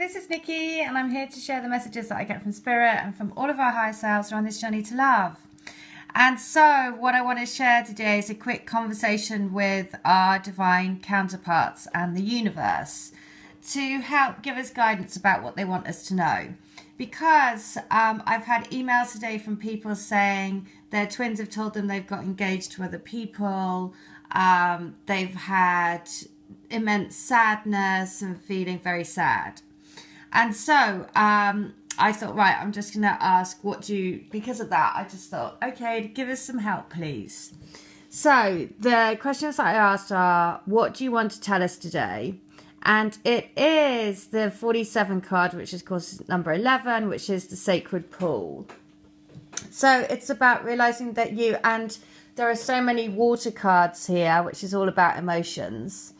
this is Nikki, and I'm here to share the messages that I get from Spirit and from all of our higher selves on this journey to love. And so, what I want to share today is a quick conversation with our divine counterparts and the universe to help give us guidance about what they want us to know. Because um, I've had emails today from people saying their twins have told them they've got engaged to other people, um, they've had immense sadness and feeling very sad. And so um, I thought, right, I'm just going to ask, what do you, because of that, I just thought, okay, give us some help, please. So the questions that I asked are, what do you want to tell us today? And it is the 47 card, which is, of course, number 11, which is the sacred pool. So it's about realizing that you, and there are so many water cards here, which is all about emotions.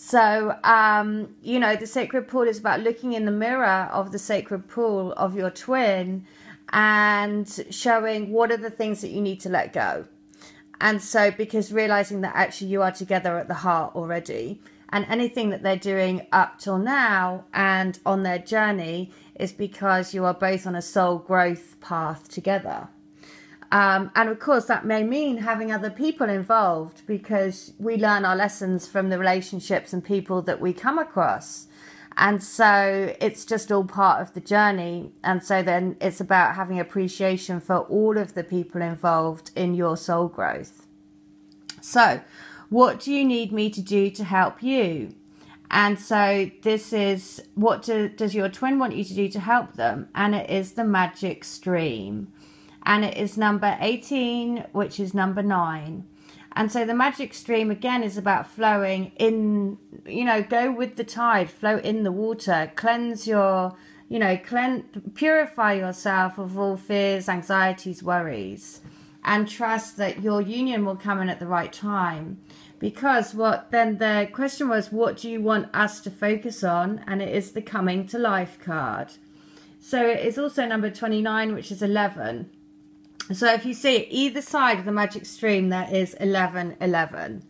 So, um, you know, the sacred pool is about looking in the mirror of the sacred pool of your twin and showing what are the things that you need to let go. And so, because realizing that actually you are together at the heart already, and anything that they're doing up till now and on their journey is because you are both on a soul growth path together. Um, and of course, that may mean having other people involved because we learn our lessons from the relationships and people that we come across. And so it's just all part of the journey. And so then it's about having appreciation for all of the people involved in your soul growth. So, what do you need me to do to help you? And so this is what do, does your twin want you to do to help them? And it is the magic stream and it is number 18, which is number nine. And so the magic stream again is about flowing in, you know, go with the tide, flow in the water, cleanse your, you know, cleanse, purify yourself of all fears, anxieties, worries, and trust that your union will come in at the right time. Because what then the question was, what do you want us to focus on? And it is the coming to life card. So it is also number 29, which is 11. So if you see either side of the magic stream, there is 11, 11.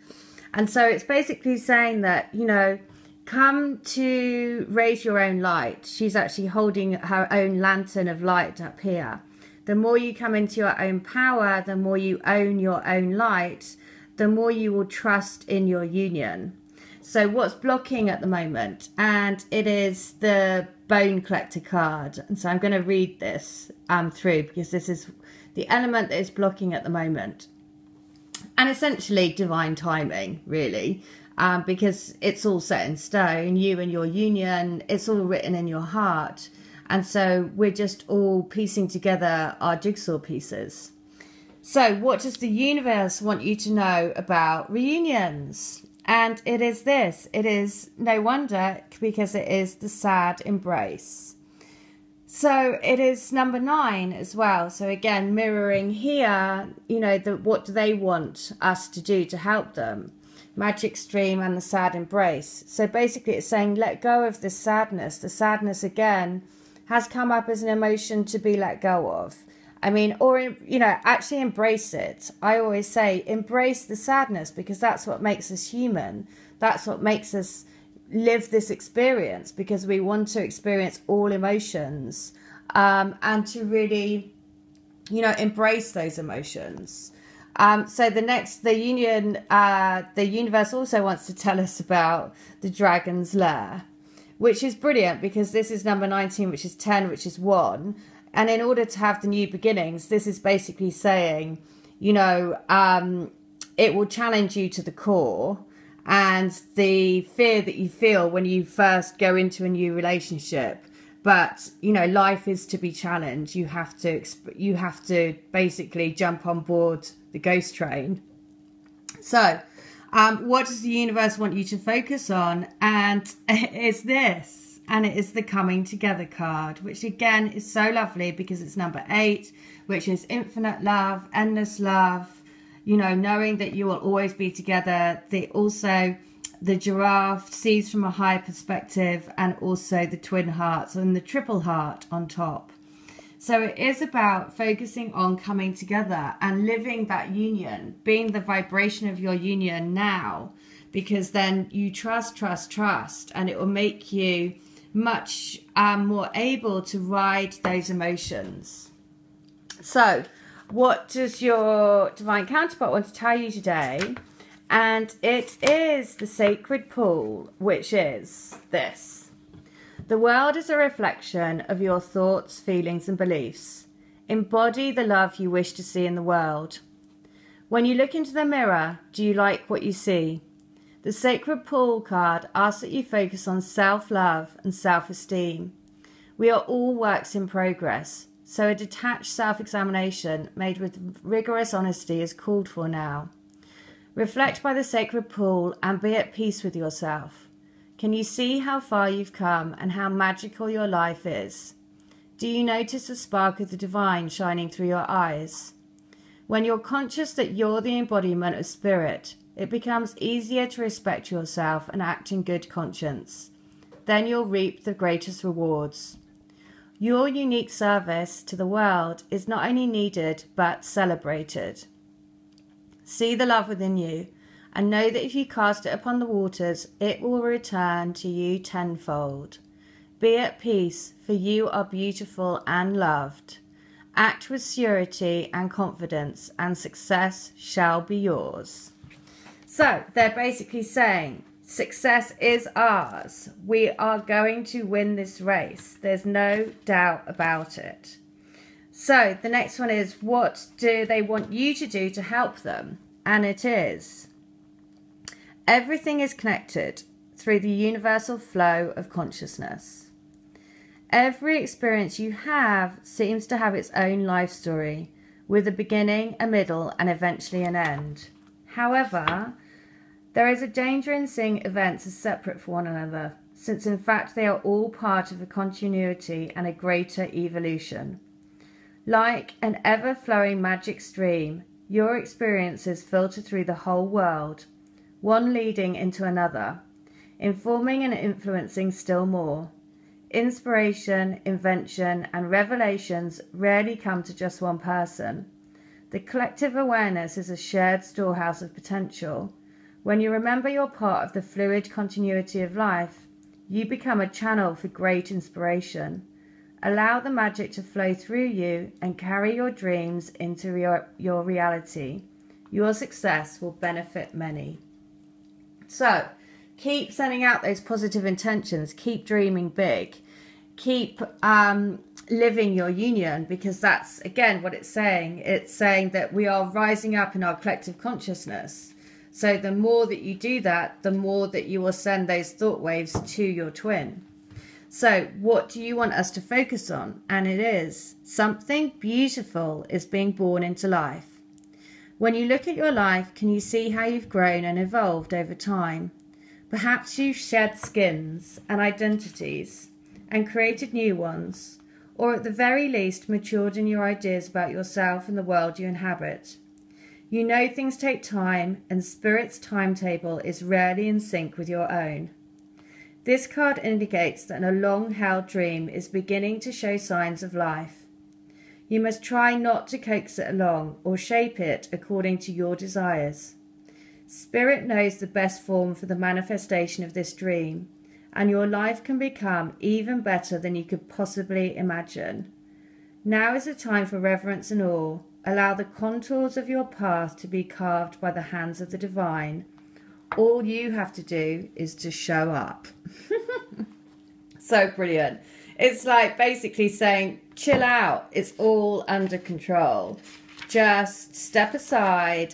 And so it's basically saying that, you know, come to raise your own light. She's actually holding her own lantern of light up here. The more you come into your own power, the more you own your own light, the more you will trust in your union. So what's blocking at the moment? And it is the bone collector card. And so I'm going to read this um, through because this is the element that is blocking at the moment. And essentially divine timing, really, um, because it's all set in stone, you and your union, it's all written in your heart. And so we're just all piecing together our jigsaw pieces. So, what does the universe want you to know about reunions? And it is this it is no wonder because it is the sad embrace. So it is number nine as well. So again, mirroring here, you know, the, what do they want us to do to help them? Magic Stream and the Sad Embrace. So basically, it's saying let go of this sadness. The sadness again has come up as an emotion to be let go of. I mean, or, you know, actually embrace it. I always say embrace the sadness because that's what makes us human. That's what makes us live this experience because we want to experience all emotions um, and to really, you know, embrace those emotions. Um, so the next, the union, uh, the universe also wants to tell us about the dragon's lair, which is brilliant because this is number 19, which is 10, which is 1. And in order to have the new beginnings, this is basically saying, you know, um, it will challenge you to the core and the fear that you feel when you first go into a new relationship. But you know life is to be challenged. You have to you have to basically jump on board the ghost train. So um, what does the universe want you to focus on? And it's this and it is the coming together card which again is so lovely because it's number eight which is infinite love endless love you know, knowing that you will always be together. The also the giraffe sees from a higher perspective and also the twin hearts and the triple heart on top. So it is about focusing on coming together and living that union, being the vibration of your union now, because then you trust, trust, trust, and it will make you much um, more able to ride those emotions. So, what does your divine counterpart want to tell you today? And it is the sacred pool, which is this. The world is a reflection of your thoughts, feelings, and beliefs. Embody the love you wish to see in the world. When you look into the mirror, do you like what you see? The Sacred Pool card asks that you focus on self love and self esteem. We are all works in progress, so a detached self examination made with rigorous honesty is called for now. Reflect by the sacred pool and be at peace with yourself. Can you see how far you've come and how magical your life is? Do you notice the spark of the divine shining through your eyes? When you're conscious that you're the embodiment of spirit, it becomes easier to respect yourself and act in good conscience. Then you'll reap the greatest rewards. Your unique service to the world is not only needed but celebrated. See the love within you and know that if you cast it upon the waters, it will return to you tenfold. Be at peace, for you are beautiful and loved. Act with surety and confidence, and success shall be yours. So they're basically saying success is ours. We are going to win this race. There's no doubt about it. So the next one is what do they want you to do to help them? And it is everything is connected through the universal flow of consciousness. Every experience you have seems to have its own life story, with a beginning, a middle, and eventually an end. However, there is a danger in seeing events as separate from one another, since in fact they are all part of a continuity and a greater evolution. Like an ever flowing magic stream, your experiences filter through the whole world, one leading into another, informing and influencing still more. Inspiration, invention, and revelations rarely come to just one person. The collective awareness is a shared storehouse of potential when you remember you're part of the fluid continuity of life, you become a channel for great inspiration. Allow the magic to flow through you and carry your dreams into your, your reality. Your success will benefit many. So, keep sending out those positive intentions, keep dreaming big, keep um, living your union because that's again what it's saying. It's saying that we are rising up in our collective consciousness so the more that you do that, the more that you will send those thought waves to your twin. So, what do you want us to focus on? And it is something beautiful is being born into life. When you look at your life, can you see how you've grown and evolved over time? Perhaps you've shed skins and identities and created new ones, or at the very least, matured in your ideas about yourself and the world you inhabit. You know things take time, and Spirit's timetable is rarely in sync with your own. This card indicates that a long held dream is beginning to show signs of life. You must try not to coax it along or shape it according to your desires. Spirit knows the best form for the manifestation of this dream, and your life can become even better than you could possibly imagine. Now is the time for reverence and awe Allow the contours of your path to be carved by the hands of the divine. All you have to do is to show up. so brilliant. It's like basically saying, chill out, it's all under control. Just step aside